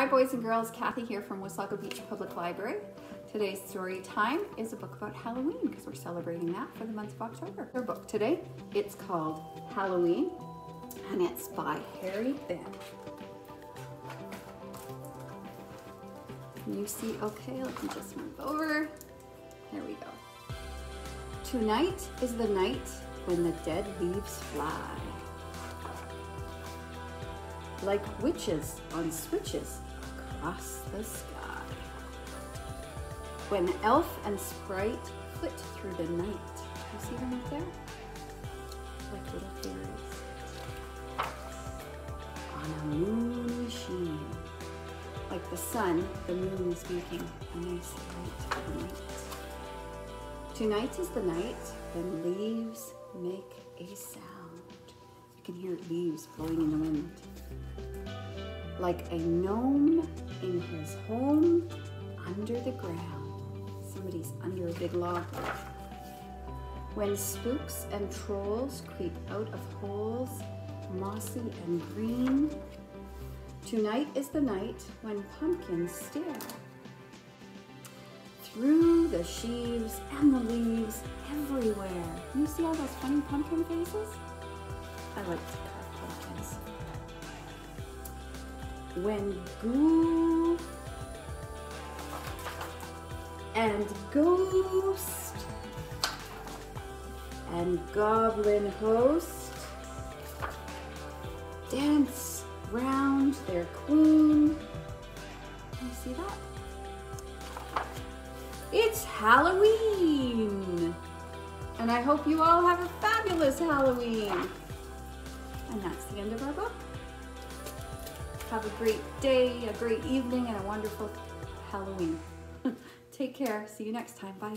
Hi boys and girls, Kathy here from Wasaga Beach Public Library. Today's story time is a book about Halloween because we're celebrating that for the month of October. Our book today, it's called Halloween and it's by Harry Behn. Can you see okay? Let me just move over. There we go. Tonight is the night when the dead leaves fly. Like witches on switches across the sky. When elf and sprite flit through the night. You see them up there? Like little fairies. On a moon machine. Like the sun, the moon is making a nice light night. Tonight is the night when leaves make a sound. You can hear leaves blowing in the wind. Like a gnome in his home under the ground. Somebody's under a big log. When spooks and trolls creep out of holes, mossy and green. Tonight is the night when pumpkins stare through the sheaves and the leaves everywhere. You see all those funny pumpkin faces? I like When goo and ghost and goblin host dance round their queen. Can you see that? It's Halloween! And I hope you all have a fabulous Halloween! And that's the end of our book. Have a great day, a great evening, and a wonderful Halloween. Take care. See you next time. Bye.